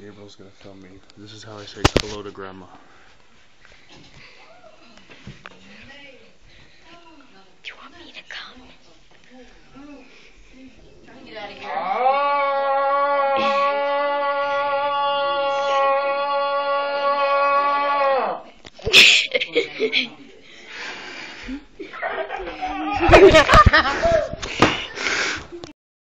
Gabriel's gonna film me. This is how I say hello to grandma. Get out of here.